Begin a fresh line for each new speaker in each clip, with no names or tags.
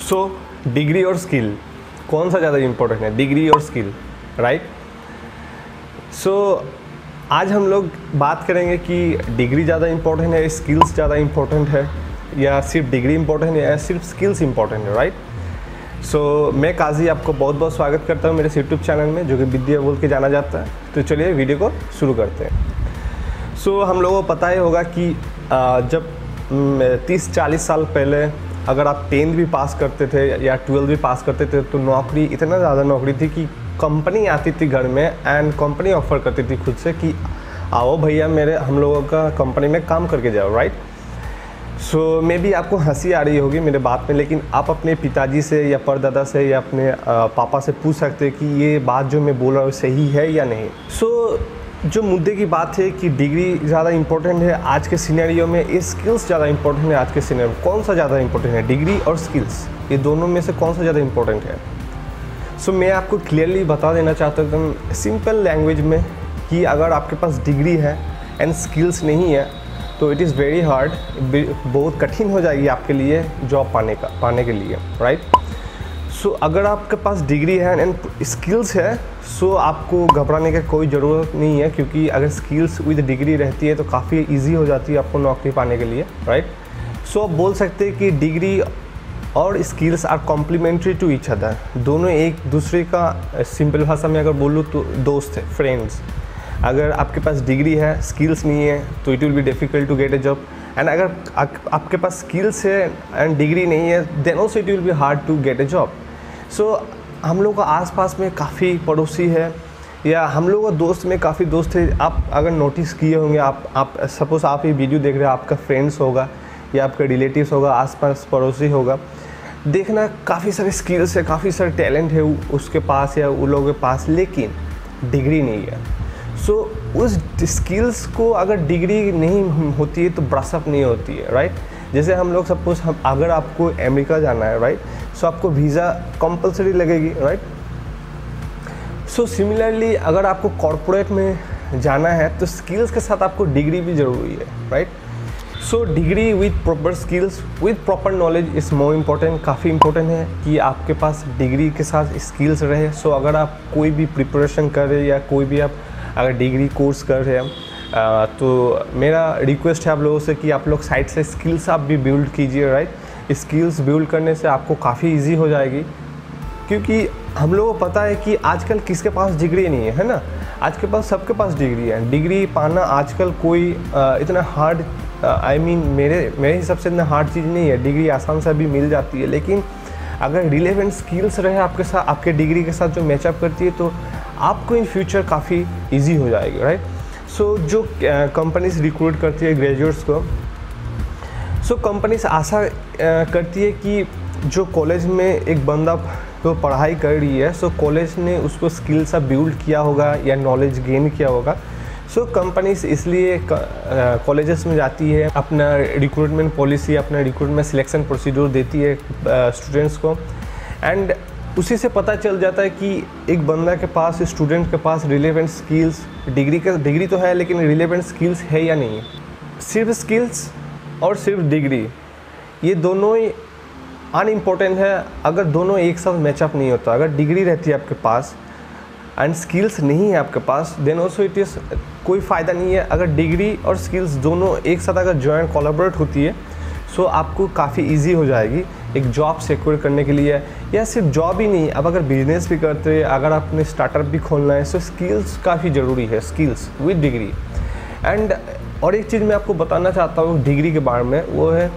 So degree और skill कौन सा ज़्यादा इम्पोर्टेंट है? डिग्री और स्किल राइट सो आज हम लोग बात करेंगे कि डिग्री ज़्यादा इम्पोर्टेंट है स्किल्स ज़्यादा इम्पोर्टेंट है या सिर्फ़ डिग्री इम्पोर्टेंट है या सिर्फ़ स्किल्स इम्पोर्टेंट है राइट सो so, मैं काजी आपको बहुत बहुत स्वागत करता हूँ मेरे यूट्यूब चैनल में जो कि विद्या बोल के जाना जाता है। तो चलिए वीडियो को शुरू करते हैं। सो so, हम लोगों को पता ही होगा कि जब तीस चालीस साल पहले अगर आप टेंथ भी पास करते थे या ट्वेल्थ भी पास करते थे तो नौकरी इतना ज़्यादा नौकरी थी कि कंपनी आती थी घर में एंड कंपनी ऑफ़र करती थी खुद से कि आओ भैया मेरे हम लोगों का कंपनी में काम करके जाओ राइट सो मे बी आपको हँसी आ रही होगी मेरे बात में लेकिन आप अपने पिताजी से या परदादा से या अपने पापा से पूछ सकते हैं कि ये बात जो मैं बोल रहा हूँ सही है या नहीं। सो so, जो मुद्दे की बात है कि डिग्री ज़्यादा इंपॉर्टेंट है आज के सिनेरियो में ये स्किल्स ज़्यादा इंपॉर्टेंट है आज के सिनेरियो कौन सा ज़्यादा इंपॉर्टेंट है डिग्री और स्किल्स ये दोनों में से कौन सा ज़्यादा इंपॉर्टेंट है? सो so, मैं आपको क्लियरली बता देना चाहता हूँ एकदम सिंपल लैंग्वेज में कि अगर आपके पास डिग्री है एंड स्किल्स नहीं है तो इट इज़ वेरी हार्ड बहुत कठिन हो जाएगी आपके लिए जॉब पाने का पाने के लिए राइट सो so, अगर आपके पास डिग्री है एंड स्किल्स है सो so आपको घबराने की कोई ज़रूरत नहीं है क्योंकि अगर स्किल्स विद डिग्री रहती है तो काफ़ी इजी हो जाती है आपको नौकरी पाने के लिए राइट सो so, आप बोल सकते हैं कि डिग्री और skills are complementary to each other दोनों एक दूसरे का सिंपल भाषा में अगर बोलूँ तो दोस्त है फ्रेंड्स अगर आपके पास डिग्री है स्किल्स नहीं है तो it will be difficult to get a job and अगर आपके पास स्किल्स है एंड डिग्री नहीं है then also it will be hard to get a job so हम लोग का आसपास में काफ़ी पड़ोसी है, या हम लोग का दोस्त में काफ़ी दोस्त है। आप अगर नोटिस किए होंगे, आप आप सपोज़ आप ये वीडियो देख रहे हैं, आपका फ्रेंड्स होगा, या आपका रिलेटिव्स होगा, आसपास पड़ोसी होगा। देखना काफ़ी सारे स्किल्स है, काफ़ी सारे टैलेंट है उसके पास या उन लोगों के पास, लेकिन डिग्री नहीं है। सो उस स्किल्स को अगर डिग्री नहीं होती है तो ब्रशअप नहीं होती है राइट जैसे हम लोग सपोज़ हम, अगर आपको अमेरिका जाना है राइट सो आपको वीज़ा कंपलसरी लगेगी राइट सो सिमिलरली अगर आपको कॉरपोरेट में जाना है तो स्किल्स के साथ आपको डिग्री भी ज़रूरी है right so degree with proper skills with proper knowledge is more important काफ़ी इंपॉर्टेंट है कि आपके पास डिग्री के साथ स्किल्स रहे। सो so, अगर आप कोई भी प्रिपरेशन करें या कोई भी आप अगर डिग्री कोर्स कर रहे हैं तो मेरा रिक्वेस्ट है आप लोगों से कि आप लोग साइड से स्किल्स आप भी बिल्ड कीजिए राइट स्किल्स बिल्ड करने से आपको काफ़ी इजी हो जाएगी। क्योंकि हम लोगों को पता है कि आजकल किसके पास डिग्री नहीं है है ना? आज के पास सबके पास डिग्री है। डिग्री पाना आजकल कोई इतना हार्ड आई मीन मेरे मेरे हिसाब से इतना हार्ड चीज़ नहीं है। डिग्री आसान से अभी मिल जाती है। लेकिन अगर रिलेवेंट स्किल्स रहे आपके साथ, आपके डिग्री के साथ जो मैचअप करती है तो आपको इन फ्यूचर काफ़ी ईजी हो जाएगी राइट सो so, जो कंपनीज़ रिक्रूट करती है ग्रेजुएट्स को सो so, कंपनीज़ आशा करती है कि जो कॉलेज में एक बंदा तो पढ़ाई कर रही है सो so कॉलेज ने उसको स्किल सा बिल्ड किया होगा या नॉलेज गेन किया होगा। सो so, कंपनीज़ इसलिए कॉलेजेस में जाती है अपना रिक्रूटमेंट पॉलिसी अपना रिक्रूटमेंट सिलेक्शन प्रोसीड्योर देती है स्टूडेंट्स को। एंड उसी से पता चल जाता है कि एक बंदा के पास स्टूडेंट के पास रिलेवेंट स्किल्स डिग्री का डिग्री तो है, लेकिन रिलेवेंट स्किल्स है या नहीं? सिर्फ़ स्किल्स और सिर्फ़ डिग्री ये दोनों ही अनइम्पोर्टेंट है। अगर दोनों एक साथ मैचअप नहीं होता, अगर डिग्री रहती है आपके पास एंड स्किल्स नहीं है आपके पास देन ऑल्सो इट इज़ कोई फ़ायदा नहीं है। अगर डिग्री और स्किल्स दोनों एक साथ अगर ज्वाइन कोलाबरेट होती है सो so आपको काफ़ी इजी हो जाएगी। एक जॉब सिक्योर करने के लिए या सिर्फ़ जॉब ही नहीं अब अगर बिज़नेस भी करते हैं अगर आपने स्टार्टअप भी खोलना है सो स्किल्स काफ़ी ज़रूरी है स्किल्स विद डिग्री एंड और एक चीज़ मैं आपको बताना चाहता हूँ डिग्री के बारे में वो है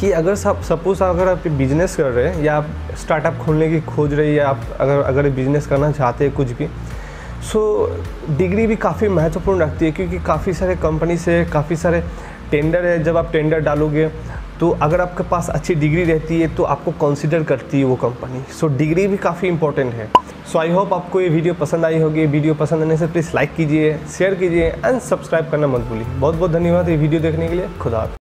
कि अगर सब सपोज़ अगर आप बिज़नेस कर रहे हैं या आप स्टार्टअप खोलने की खोज रहे हैं या आप अगर अगर बिज़नेस करना चाहते हैं कुछ भी सो so, डिग्री भी काफ़ी महत्वपूर्ण रखती है क्योंकि काफ़ी सारे कंपनी से काफ़ी सारे टेंडर है। जब आप टेंडर डालोगे तो अगर आपके पास अच्छी डिग्री रहती है तो आपको कंसिडर करती है वो कंपनी सो डिग्री भी काफ़ी इंपॉर्टेंट है. सो आई होप आपको ये वीडियो पसंद आई होगी. वीडियो पसंद आने से प्लीज़ लाइक कीजिए शेयर कीजिए एंड सब्सक्राइब करना मत भूलिए. बहुत बहुत धन्यवाद ये वीडियो देखने के लिए. खुदा